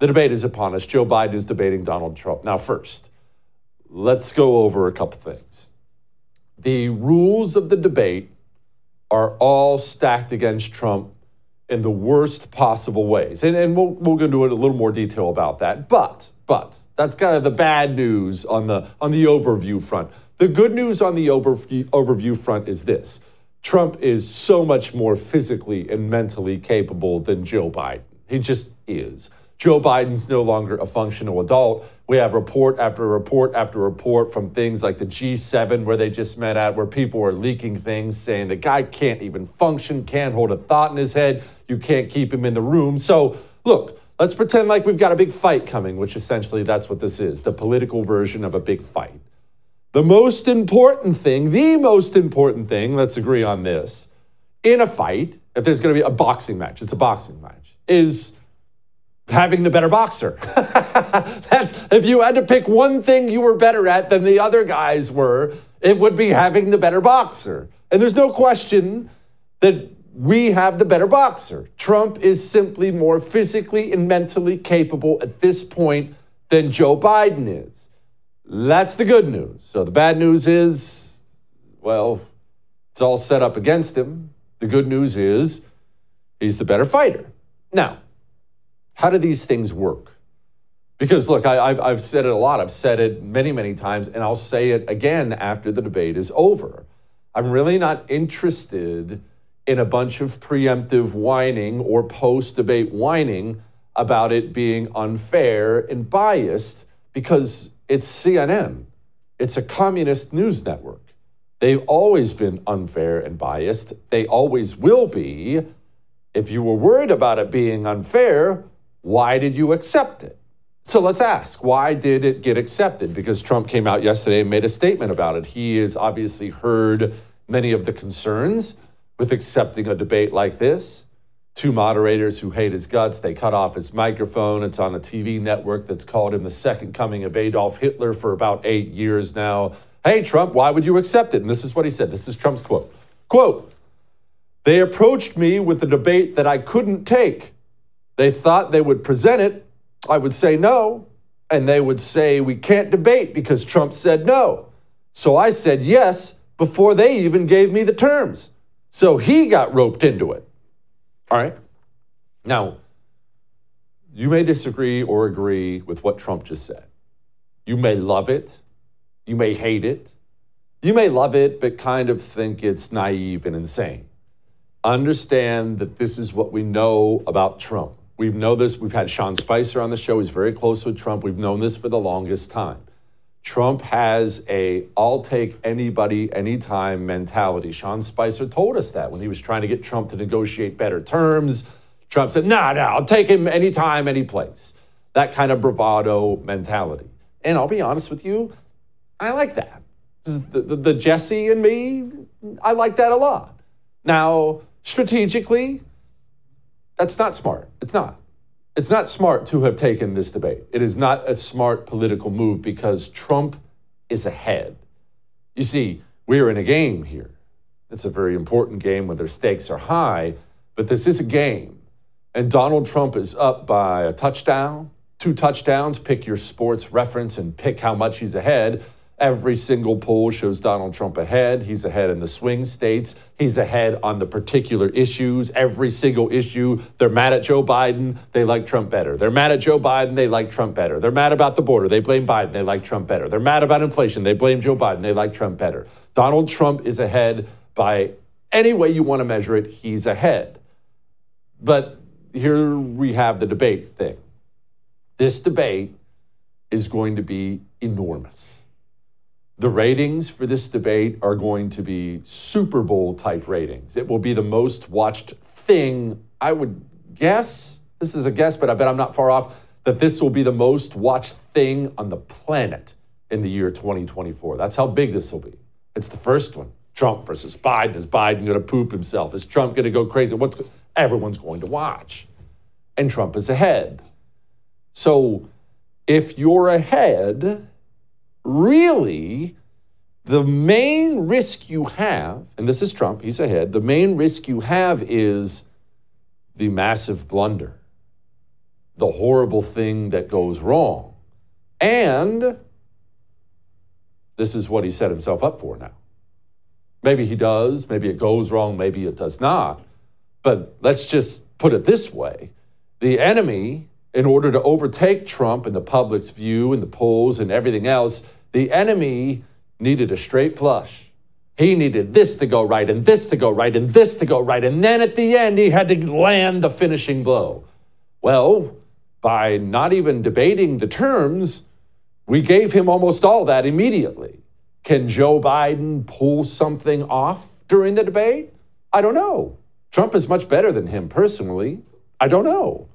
The debate is upon us. Joe Biden is debating Donald Trump. Now, first, let's go over a couple things. The rules of the debate are all stacked against Trump in the worst possible ways. And, and we'll, we'll go into it a little more detail about that. But, but, that's kind of the bad news on the, on the overview front. The good news on the overview, overview front is this Trump is so much more physically and mentally capable than Joe Biden. He just is. Joe Biden's no longer a functional adult. We have report after report after report from things like the G7, where they just met at, where people are leaking things saying the guy can't even function, can't hold a thought in his head. You can't keep him in the room. So, look, let's pretend like we've got a big fight coming, which essentially that's what this is the political version of a big fight. The most important thing, the most important thing, let's agree on this, in a fight, if there's going to be a boxing match, it's a boxing match, is having the better boxer. That's, if you had to pick one thing you were better at than the other guys were, it would be having the better boxer. And there's no question that we have the better boxer. Trump is simply more physically and mentally capable at this point than Joe Biden is. That's the good news. So the bad news is, well, it's all set up against him. The good news is he's the better fighter. Now, how do these things work? Because look, I, have said it a lot. I've said it many, many times, and I'll say it again after the debate is over. I'm really not interested in a bunch of preemptive whining or post debate whining about it being unfair and biased because it's CNN. It's a communist news network. They've always been unfair and biased. They always will be. If you were worried about it being unfair, why did you accept it? So let's ask, why did it get accepted? Because Trump came out yesterday and made a statement about it. He has obviously heard many of the concerns with accepting a debate like this. Two moderators who hate his guts, they cut off his microphone. It's on a TV network that's called him the second coming of Adolf Hitler for about eight years now. Hey, Trump, why would you accept it? And this is what he said. This is Trump's quote. Quote, they approached me with a debate that I couldn't take. They thought they would present it. I would say no. And they would say, we can't debate because Trump said no. So I said yes before they even gave me the terms. So he got roped into it. All right. Now, you may disagree or agree with what Trump just said. You may love it. You may hate it. You may love it, but kind of think it's naive and insane. Understand that this is what we know about Trump. We know this. We've had Sean Spicer on the show. He's very close with Trump. We've known this for the longest time. Trump has a I'll take anybody anytime mentality. Sean Spicer told us that when he was trying to get Trump to negotiate better terms. Trump said, nah, nah, I'll take him anytime, any place. That kind of bravado mentality. And I'll be honest with you, I like that. The, the, the Jesse and me, I like that a lot. Now, strategically, that's not smart. It's not. It's not smart to have taken this debate. It is not a smart political move because Trump is ahead. You see, we're in a game here. It's a very important game where their stakes are high, but this is a game. And Donald Trump is up by a touchdown, two touchdowns. Pick your sports reference and pick how much he's ahead. Every single poll shows Donald Trump ahead. He's ahead in the swing states. He's ahead on the particular issues. Every single issue, they're mad at Joe Biden. They like Trump better. They're mad at Joe Biden. They like Trump better. They're mad about the border. They blame Biden. They like Trump better. They're mad about inflation. They blame Joe Biden. They like Trump better. Donald Trump is ahead by any way you want to measure it. He's ahead. But here we have the debate thing. This debate is going to be enormous. The ratings for this debate are going to be Super Bowl type ratings. It will be the most watched thing, I would guess. This is a guess, but I bet I'm not far off that this will be the most watched thing on the planet in the year 2024. That's how big this will be. It's the first one. Trump versus Biden. Is Biden going to poop himself? Is Trump going to go crazy? What's everyone's going to watch? And Trump is ahead. So if you're ahead, really, the main risk you have, and this is Trump, he's ahead, the main risk you have is the massive blunder. the horrible thing that goes wrong. And this is what he set himself up for now. Maybe he does, maybe it goes wrong, maybe it does not. But let's just put it this way the enemy, in order to overtake Trump in the public's view and the polls and everything else, the enemy needed a straight flush. He needed this to go right and this to go right and this to go right. And then at the end, he had to land the finishing blow. Well, by not even debating the terms, we gave him almost all that immediately. Can Joe Biden pull something off during the debate? I don't know. Trump is much better than him personally. I don't know.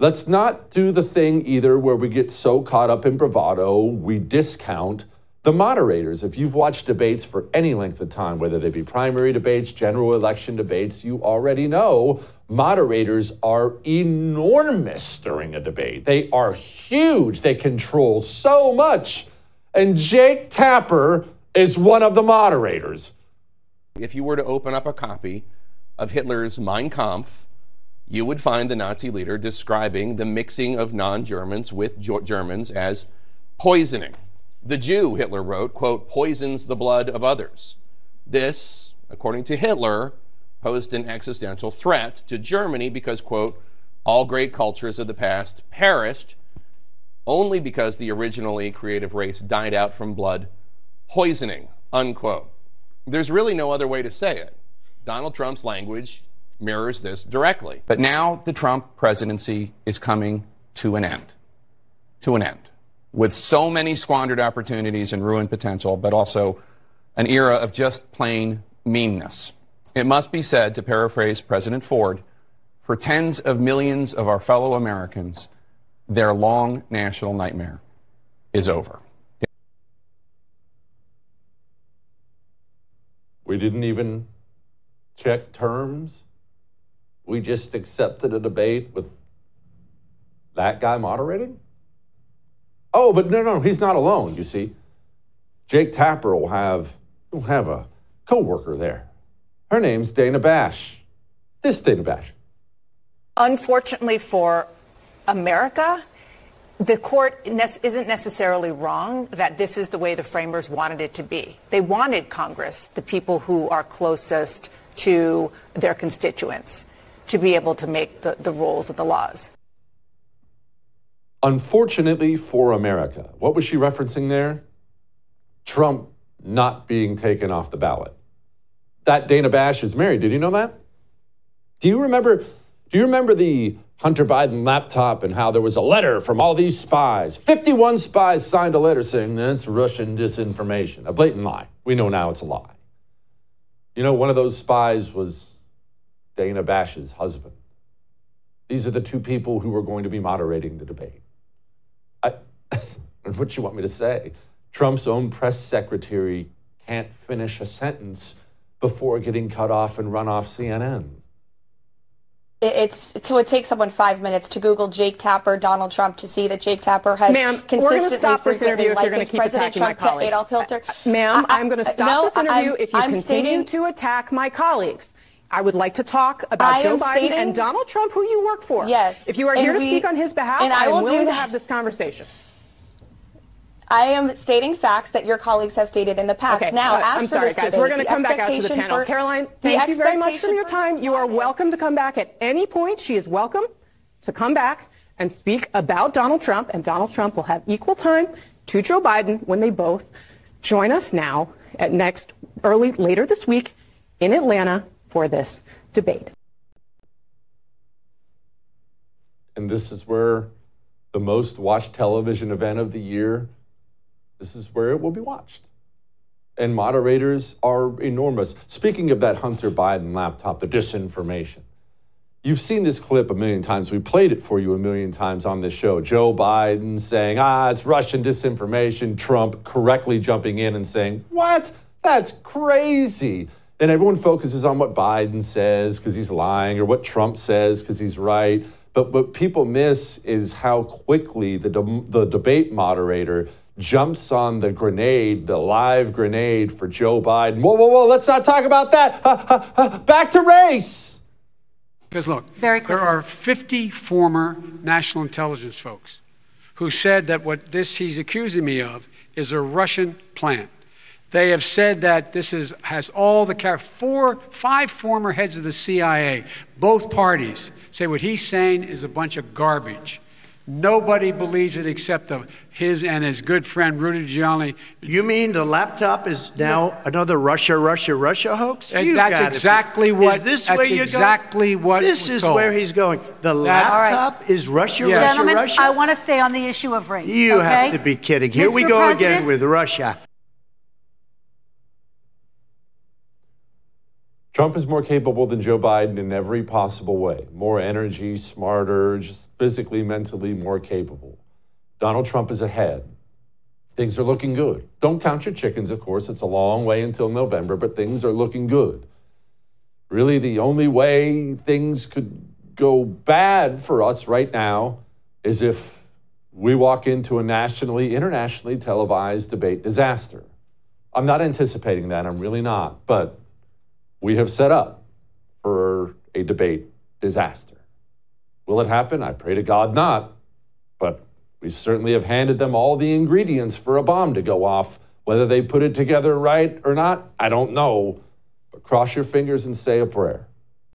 Let's not do the thing either where we get so caught up in bravado, we discount the moderators. If you've watched debates for any length of time, whether they be primary debates, general election debates, you already know moderators are enormous during a debate. They are huge, they control so much. And Jake Tapper is one of the moderators. If you were to open up a copy of Hitler's Mein Kampf, you would find the Nazi leader describing the mixing of non Germans with Germans as poisoning. The Jew, Hitler wrote, quote, poisons the blood of others. This, according to Hitler, posed an existential threat to Germany because, quote, all great cultures of the past perished only because the originally creative race died out from blood poisoning, unquote. There's really no other way to say it. Donald Trump's language mirrors this directly. But now the Trump presidency is coming to an end. To an end. With so many squandered opportunities and ruined potential, but also an era of just plain meanness. It must be said, to paraphrase President Ford, for tens of millions of our fellow Americans, their long national nightmare is over. We didn't even check terms we just accepted a debate with that guy moderating? Oh, but no, no, he's not alone, you see. Jake Tapper will have, will have a co-worker there. Her name's Dana Bash. This Dana Bash. Unfortunately for America, the court isn't necessarily wrong that this is the way the framers wanted it to be. They wanted Congress, the people who are closest to their constituents to be able to make the, the rules of the laws. Unfortunately for America, what was she referencing there? Trump not being taken off the ballot. That Dana Bash is married. Did you know that? Do you remember? Do you remember the Hunter Biden laptop and how there was a letter from all these spies? 51 spies signed a letter saying that's Russian disinformation, a blatant lie. We know now it's a lie. You know, one of those spies was Dana Bash's husband. These are the two people who are going to be moderating the debate. I, what you want me to say? Trump's own press secretary can't finish a sentence before getting cut off and run off CNN. It's so it takes someone five minutes to Google Jake Tapper, Donald Trump, to see that Jake Tapper has ma'am, consistently stop this interview if you're going to keep President attacking Trump my colleagues. Adolf Hitler. Uh, ma'am, I, am going to stop no, this interview I'm, if you I'm continue stating, to attack my colleagues. I would like to talk about I Joe Biden stating, and Donald Trump, who you work for. Yes. If you are here to speak on his behalf, and I, I am willing to have this conversation. I am stating facts that your colleagues have stated in the past. Okay. Now, uh, as I'm for sorry, this guys. debate, We're going to come back out to the panel. for, Caroline, thank you very much for your time. You are welcome to come back at any point. She is welcome to come back and speak about Donald Trump, and Donald Trump will have equal time to Joe Biden when they both join us now at next early later this week in Atlanta for this debate. And this is where the most watched television event of the year, this is where it will be watched. And moderators are enormous. Speaking of that Hunter Biden laptop, the disinformation, you've seen this clip a million times. We played it for you a million times on this show. Joe Biden saying, ah, it's Russian disinformation. Trump correctly jumping in and saying, what? That's crazy. And everyone focuses on what Biden says because he's lying or what Trump says because he's right. But what people miss is how quickly the, de- the debate moderator jumps on the grenade, the live grenade for Joe Biden. Whoa, whoa, whoa, let's not talk about that. Back to race. Because look, Very there are 50 former national intelligence folks who said that what this he's accusing me of is a Russian plant. They have said that this is has all the char- four, five former heads of the CIA, both parties say what he's saying is a bunch of garbage. Nobody believes it except the, his and his good friend Rudy Giuliani. You mean the laptop is now another Russia, Russia, Russia hoax? And You that's be- exactly what- Is this that's where you're exactly going? what This is told. where he's going. The That- All right. laptop is Russia, Yeah. Russia, Gentlemen, Russia. I want to stay on the issue of race. you okay? have to be kidding. Here we go President, again with Russia. Trump is more capable than Joe Biden in every possible way more energy, smarter, just physically, mentally more capable. Donald Trump is ahead. Things are looking good. Don't count your chickens, of course. It's a long way until November, but things are looking good. Really, the only way things could go bad for us right now is if we walk into a nationally, internationally televised debate disaster. I'm not anticipating that. I'm really not. But we have set up for a debate disaster. Will it happen? I pray to God not. But we certainly have handed them all the ingredients for a bomb to go off. Whether they put it together right or not, I don't know. But cross your fingers and say a prayer.